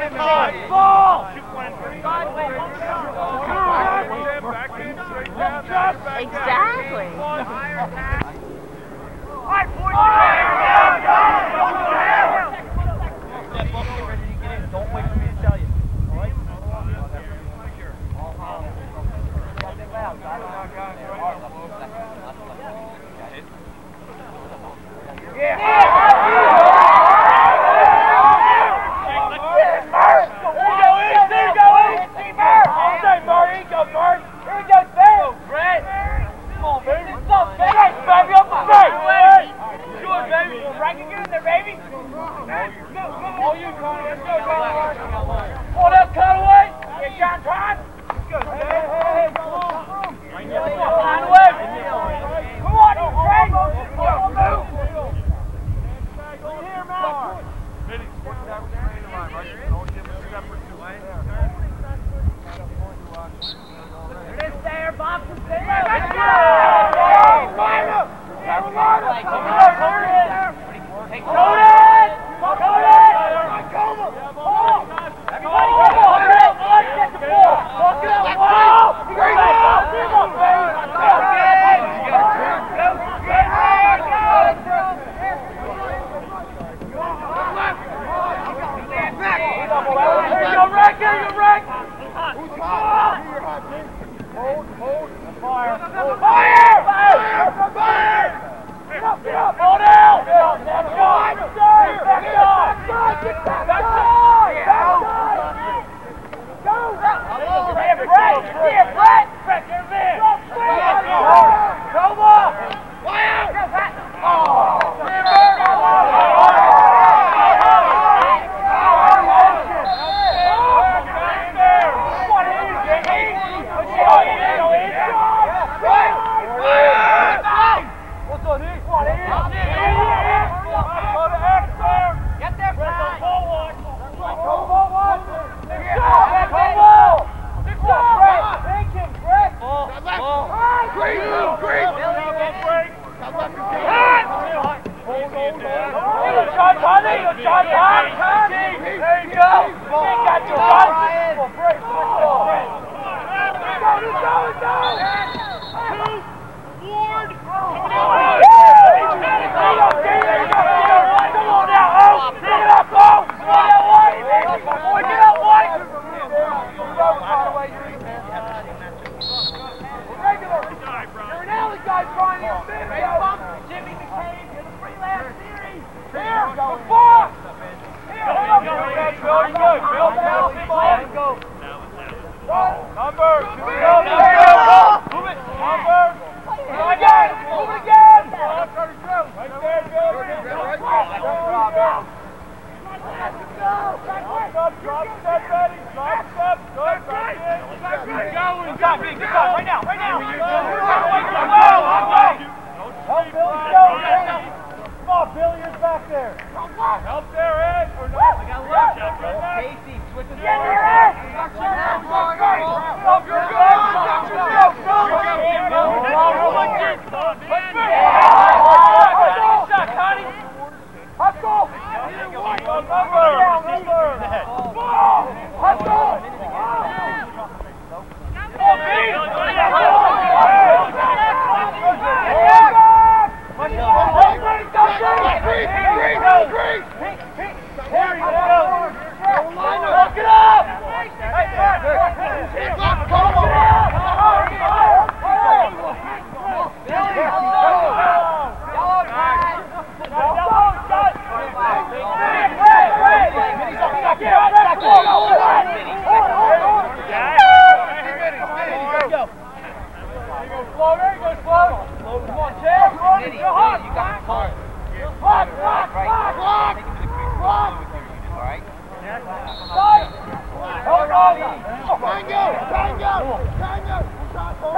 middle. Ball! Shoot one in the middle. Back in, straight down, back down. Exactly. Don't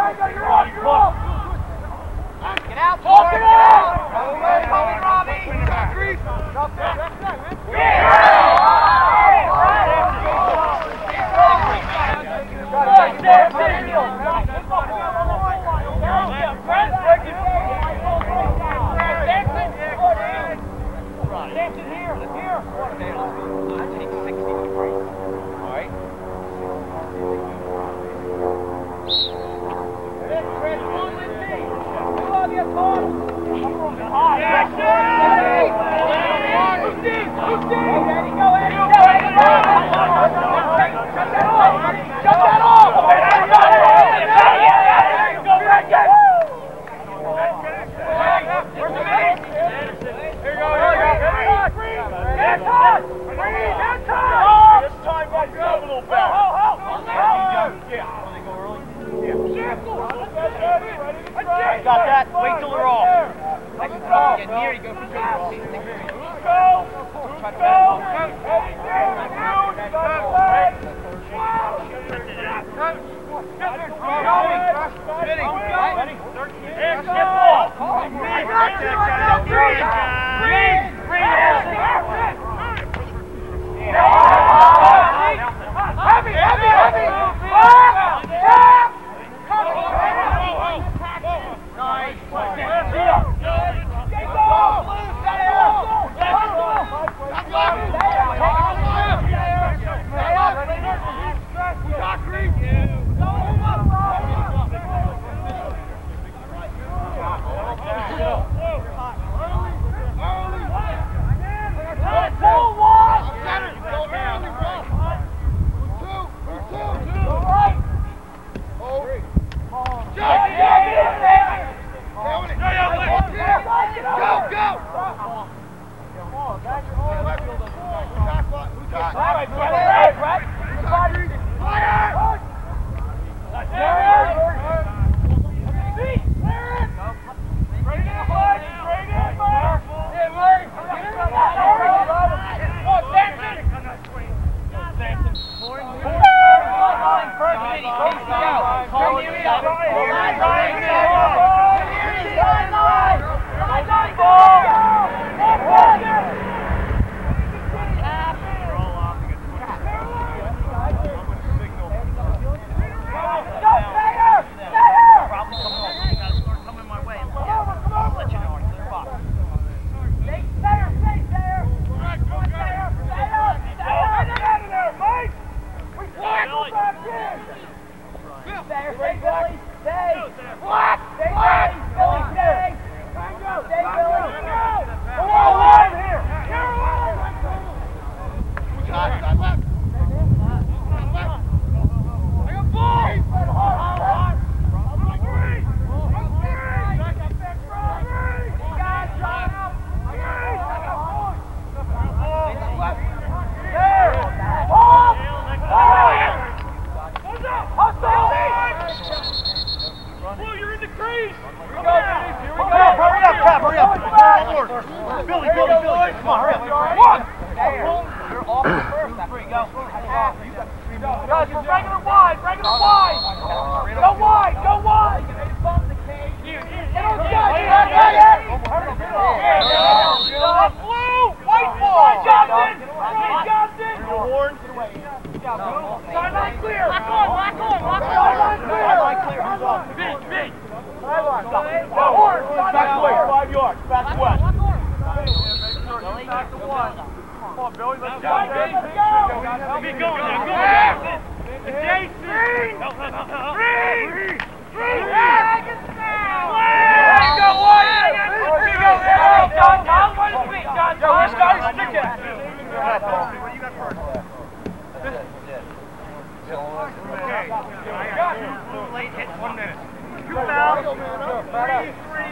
wait for me to tell you. All right? Dancing here, here. Yes, Steve! Steve! Go, Eddie! Go, Eddie! Got that? Wait till they're off. Next. Get near, you go for good. Go! Try to Go! pass. Heavy,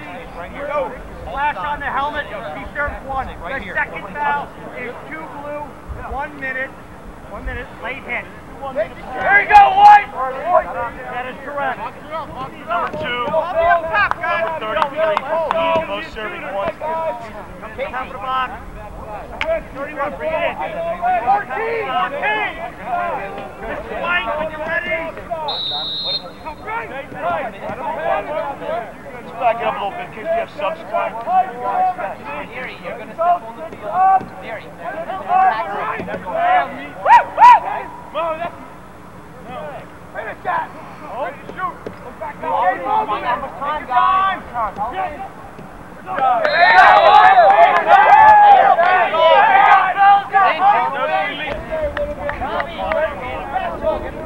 three, three. Oh, go. Flash on the helmet, keep there one. Right The here. second foul is two blue, one minute, one minute, late hit. There you go, White! That is correct. Number two, Number number 33, most serving one. Come to the top of the box. 31, bring it in. 14, 14. Mr. White, when you're ready. Let's back it up a little bit in case we have subs flying. Neary, you're gonna step on the field. Neary. How much time, guys? Good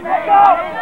Legal!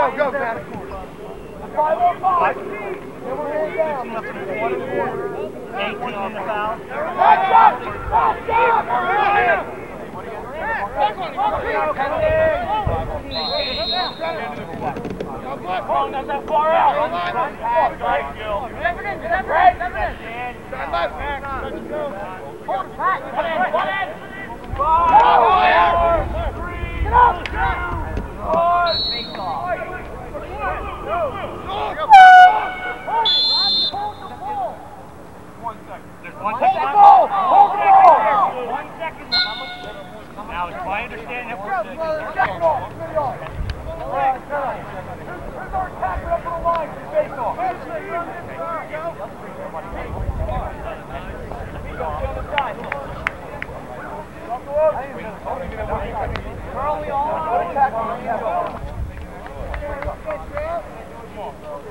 go, go, Patty. 505. And we're going down. One on the foul. Back up! Back up! Back up! That far out. Right, Gil. Seven in, seven in, seven in. Stand left, Max. Hold it back. One in, one in. Five, four, three, two, one. Face off good yard. All right, good. Who's our attacker up on the line for face off? Currently on. Attack on the end. Feet!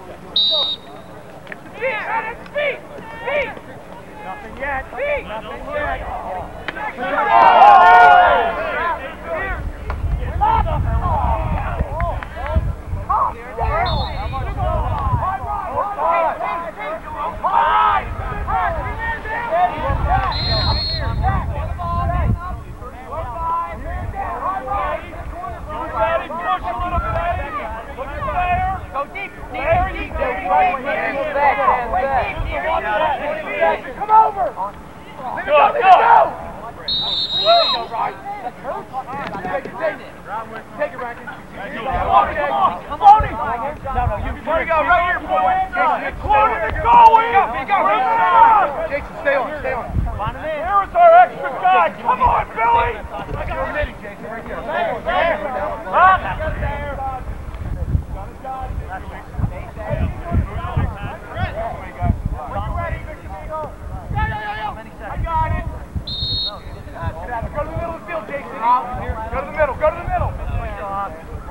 Feet! Nothing yet. Nothing yet. Come over! Let it go, let it! Take it, take it. Take it, Racket. Come on, Come on, No, no, you. There you go, right here, boy. Jason, corner, go, go, go. Jason, stay on, stay on. Here's our extra guy. Come on, Billy. You're ready, Jason, right here. Huh? I got it. Go to the middle of the field, Jason. Go to the middle. Go to the middle.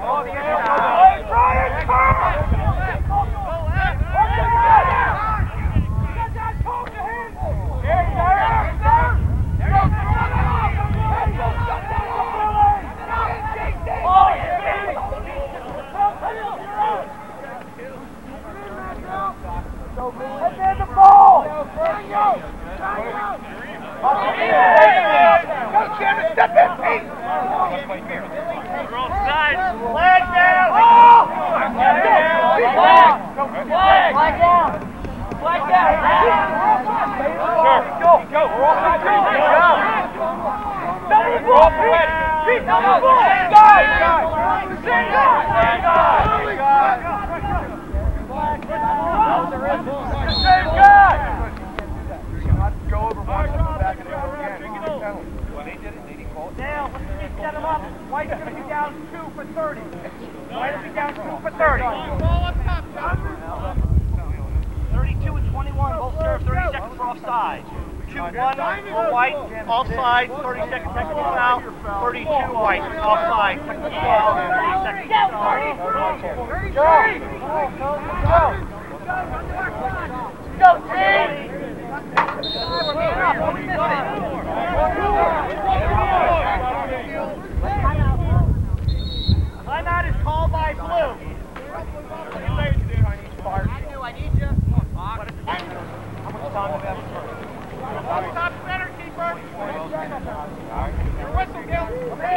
Oh, Hey, Brian, come! And then the ball! There you go! Go, Shannon, step in, Pete! We're on sides. Flag down. Oh! Flag. Flag down. Flag down. Sure. We're all sides. Go. Over, back, and go again. When they did it, they didn't call it. Now, let's see, set him up. White's going to be down two for 30. White will be down two for 30. 32 and 21, both serve 30 seconds for offside. 2 1 for White, offside, 30 seconds technical foul. 32 White, offside, technical foul, 30 seconds. Go, team! Timeout is called by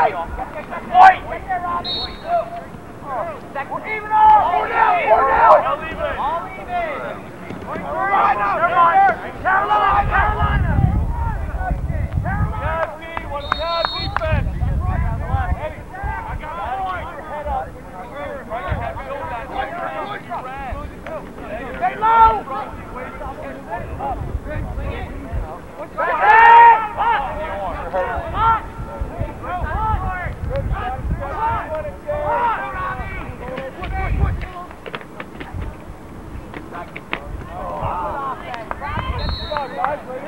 five. Point. Point there, Robbie. We're even up. Four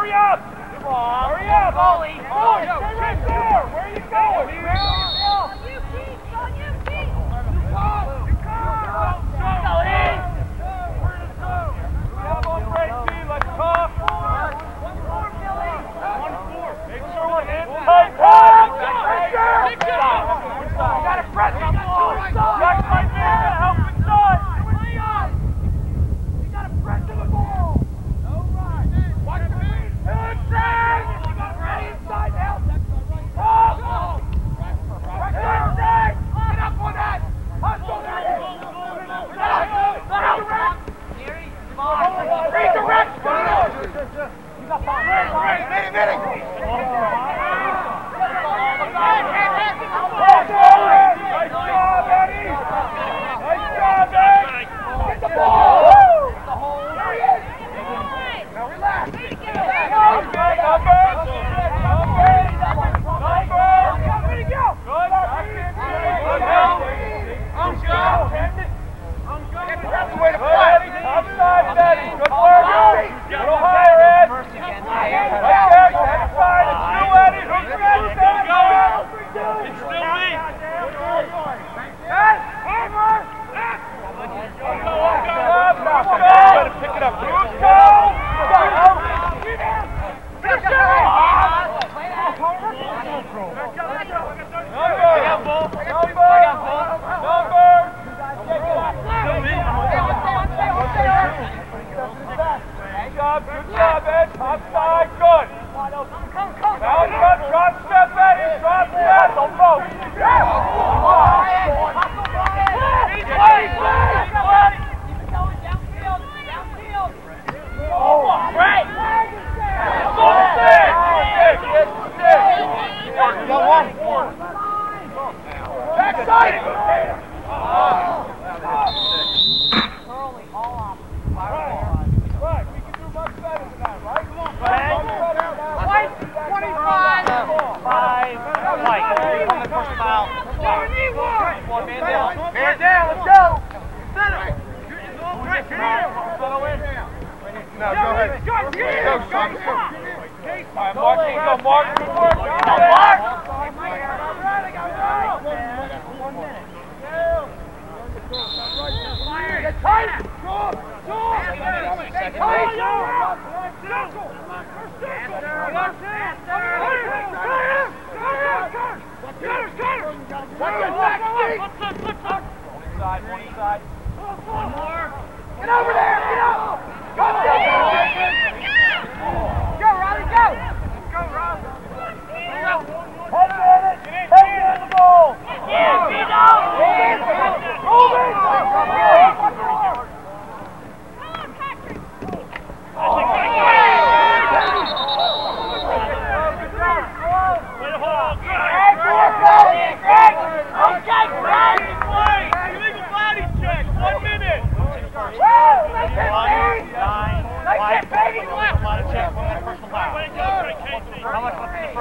Hurry up! Come. Hurry up! Goalie. Where are you going? Good work, Good work. Go higher, Ed.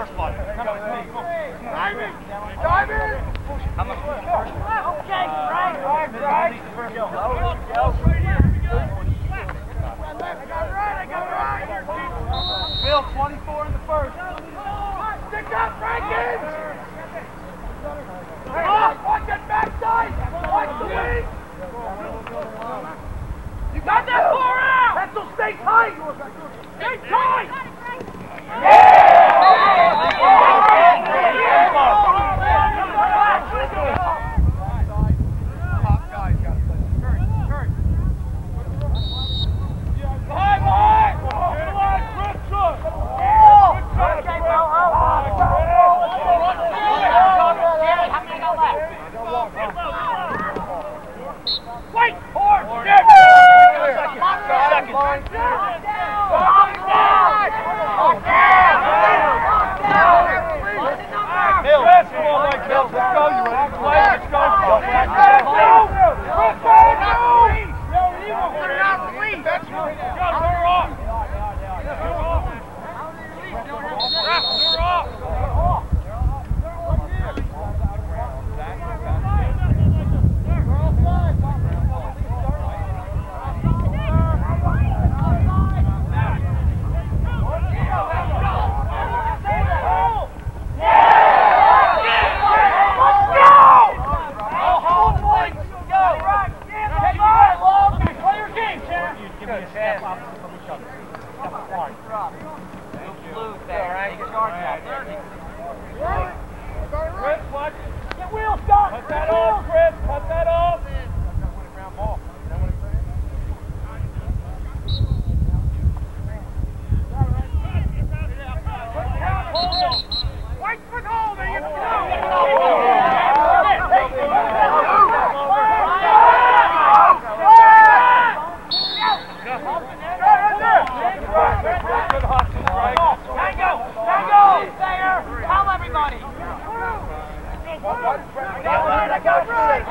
first one. Come on, come right. Bill, 24 in the first. Stick up, Watch that backside! Watch the wing! You got that out! Stay tight! Stay tight! Lawrence.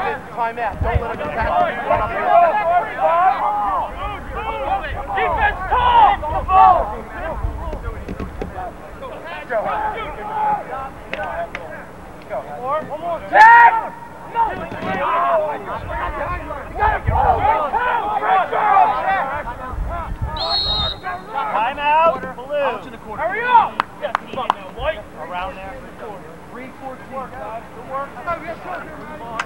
David, time out. Don't let him attack. Defense tall! Go. Go. One more. Jack! No! Time out, blue. Out to the corner. Hurry up! Yes, white. Around there. 314. Good work. Oh, yes, sir.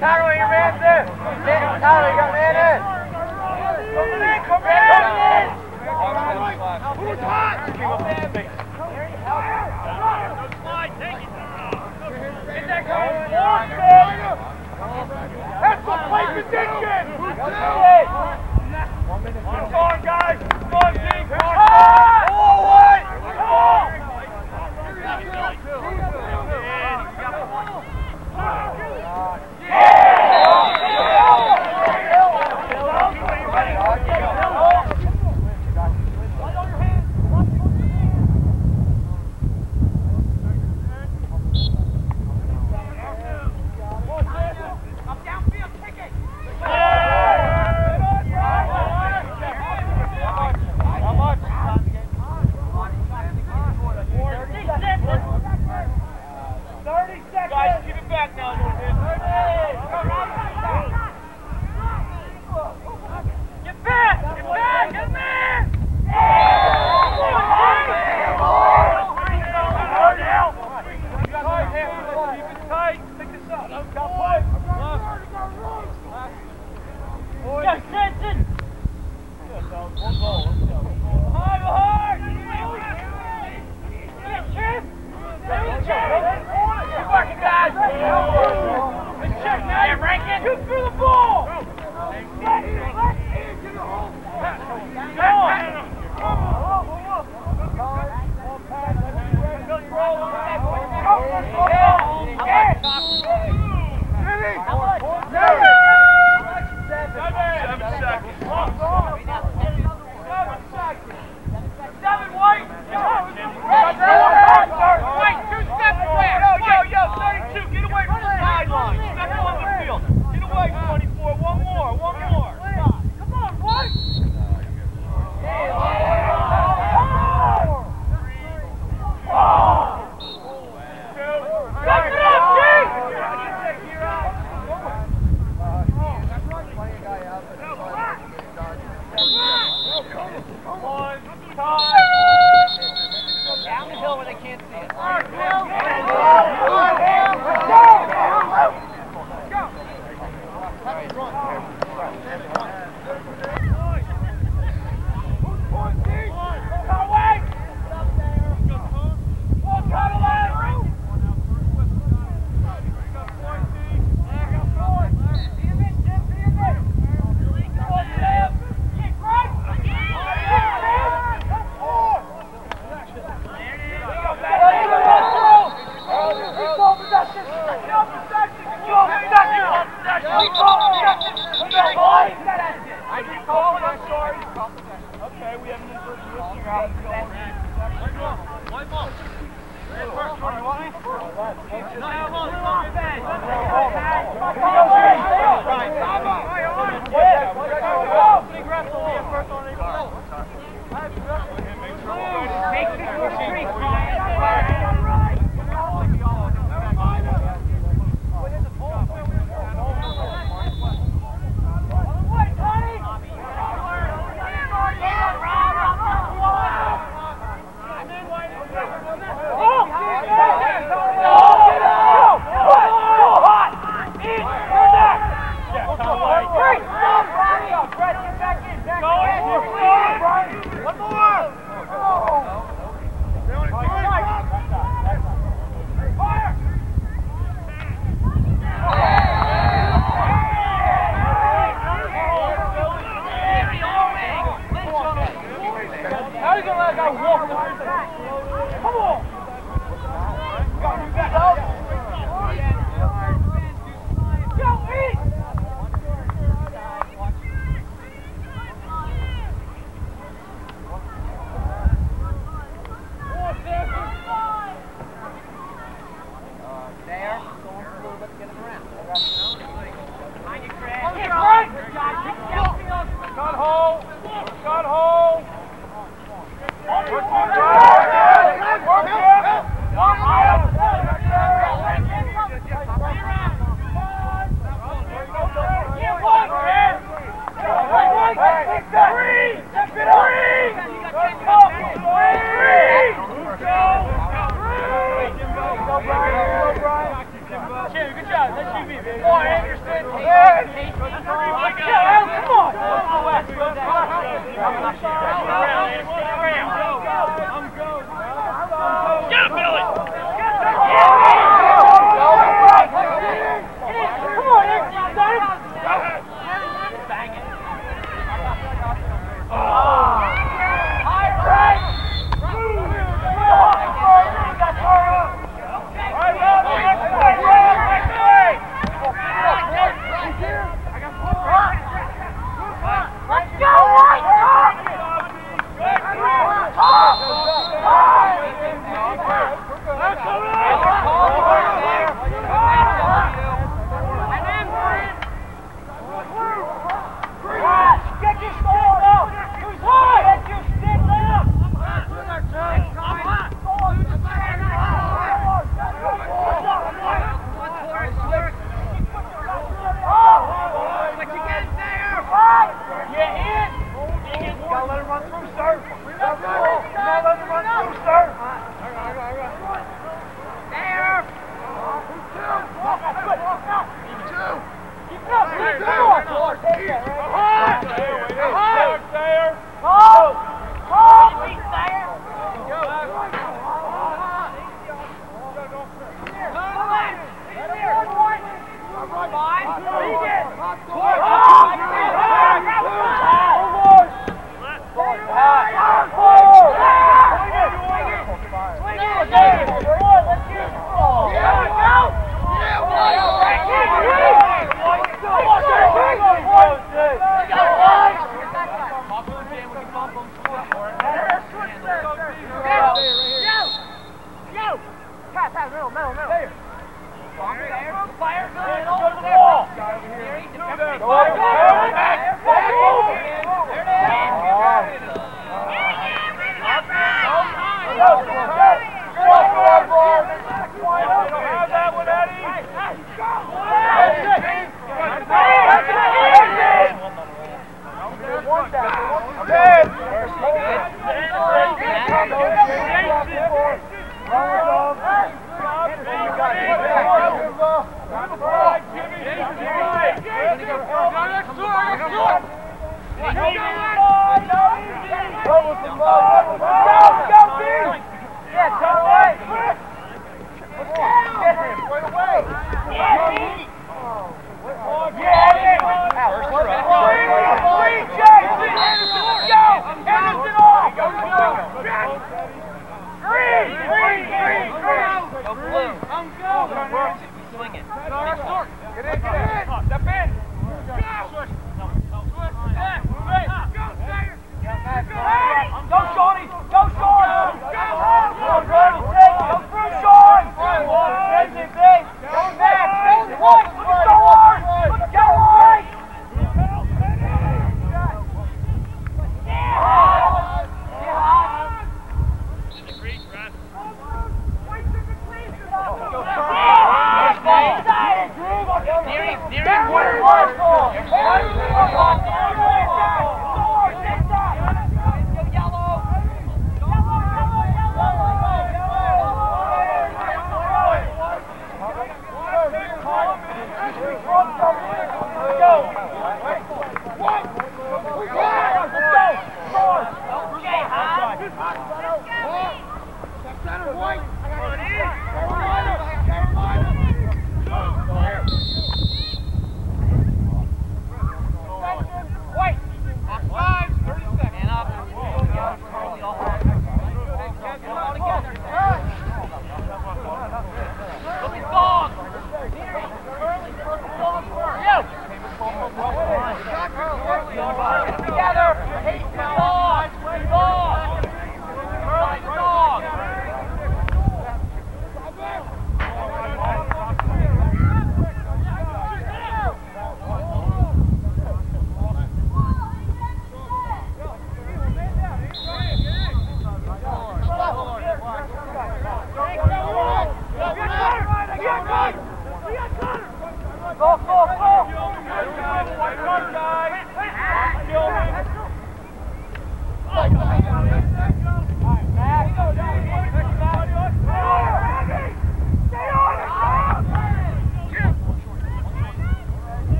Conway, your Come on, guys! Come on, team! Come on!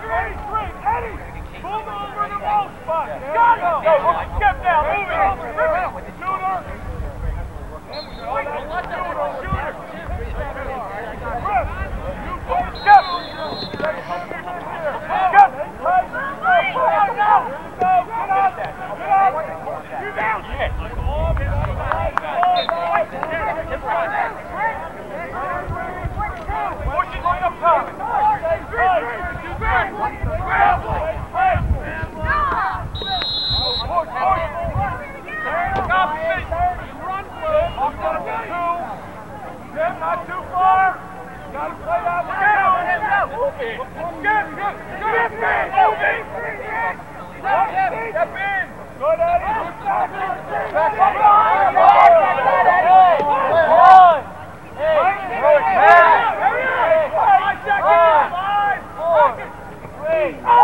Three. Eddie, move it. Go, skip now, move it. Shooter. Shooter. Chris, you go, skip. Skip. Go, go. Get up. Get up. You down. Push it up top. Not too far. Gotta play that one. Get on him now.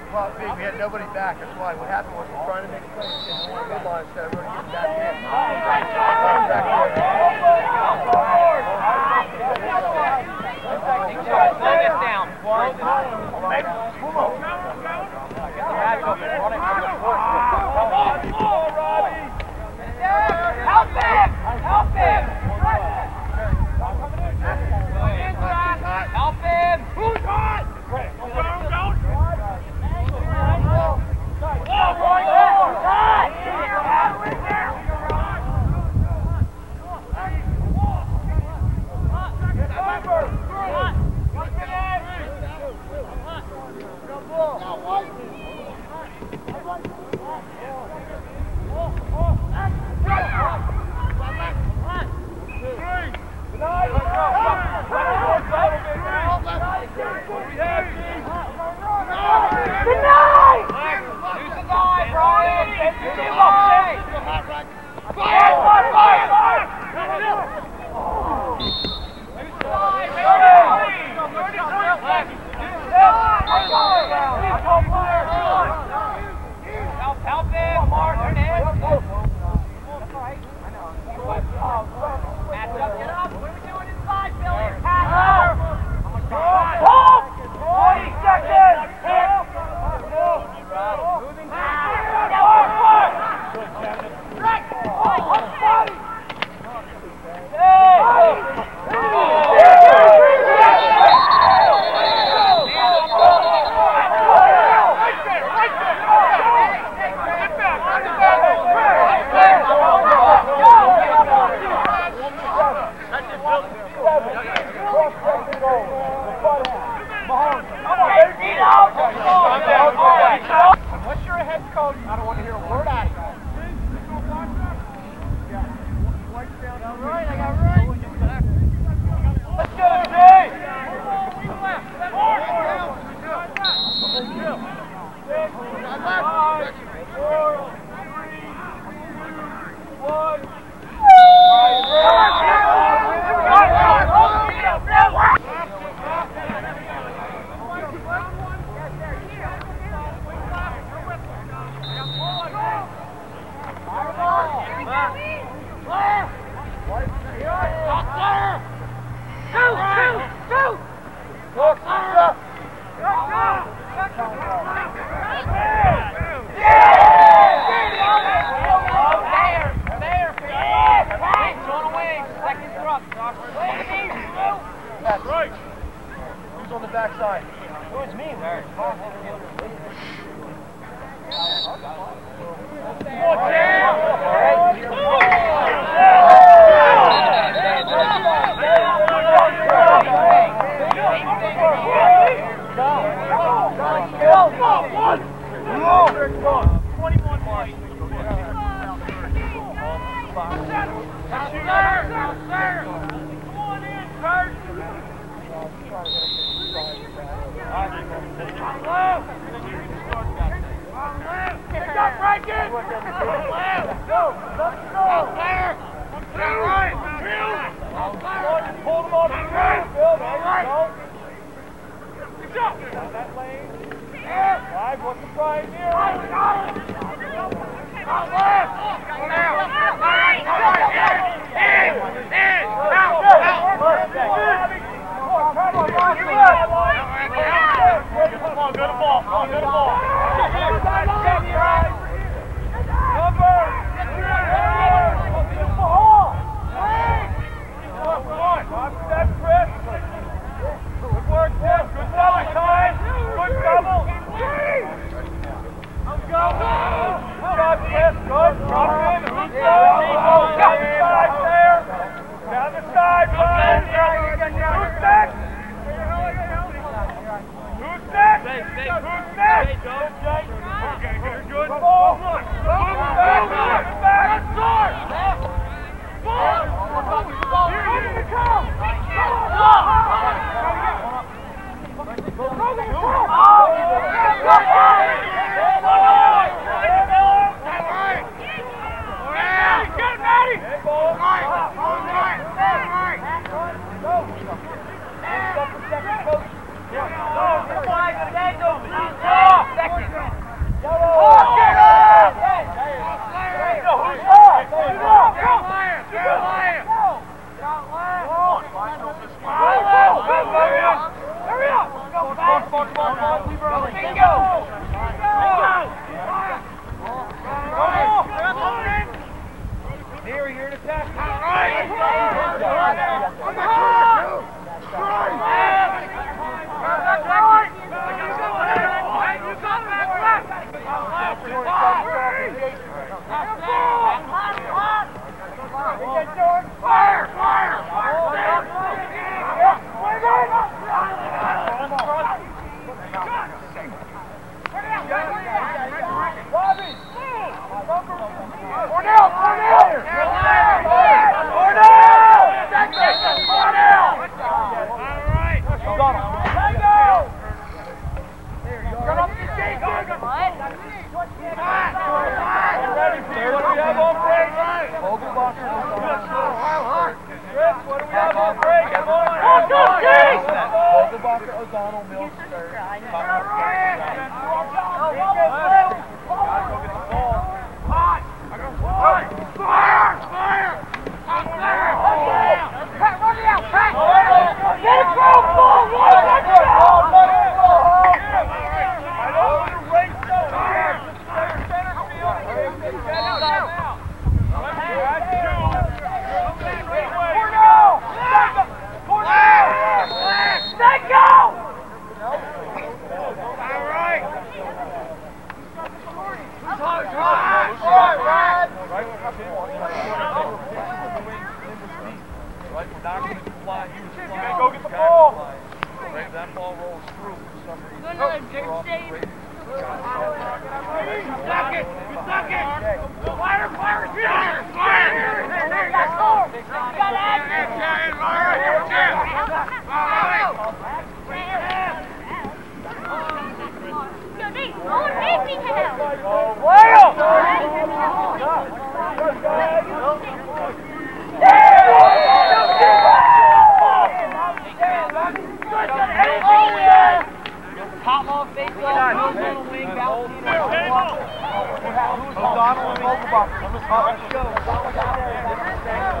problem being we had nobody back. That's why what happened was we're trying to make a in the one good line instead of back in. Slow this down. Help him! Help him! Top off baseball, no little wing, Valentino. O'Donnell and Vogelbacher. Let's go.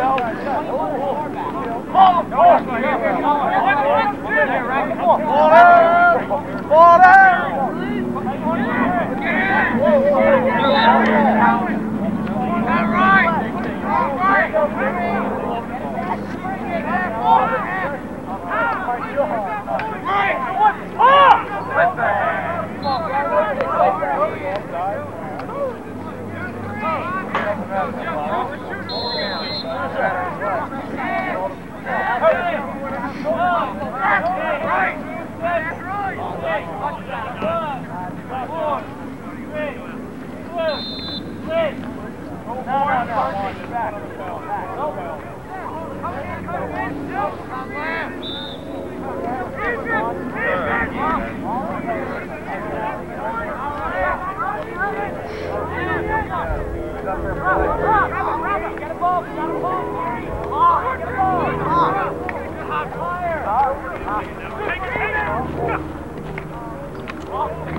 go. Right. Back.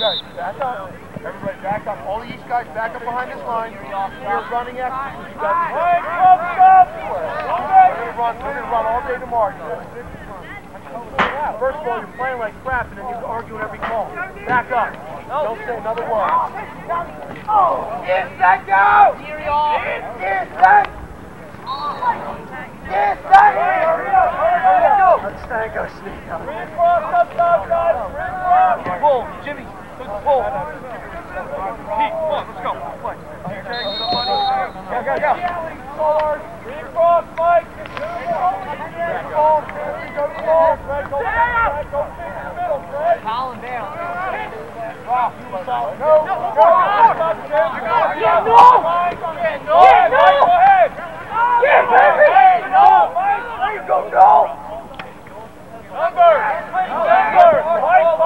let's go. There's gotta be someone yelling, Eddie. How high Everybody back up. All these guys back up behind this line. We're running after you guys. Come, come. We're gonna run. We're gonna run all day tomorrow. First of all, you're playing like crap, and then you're arguing every call. Back up. Don't say another word. Yes, that go. Yes, that. Yes, that. Let Stanko sneak up. Ring cross up top, guys. Ring cross. Pull, Jimmy. Pull. Pete, come on, let's go. Play. Go, go, go. Cross, Mike. Go go go the middle, Fred. Colin Bale. No, no, no. Yeah, no. Yeah, no. Yeah, no. Yeah, baby. No, There you go, no. Number. Number. Mike,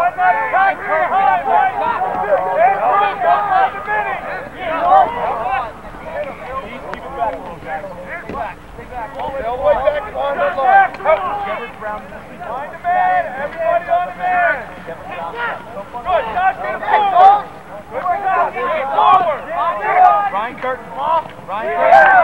Ryan Curtin. Ryan Curtin.